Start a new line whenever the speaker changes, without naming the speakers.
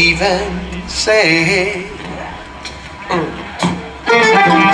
even say. Mm.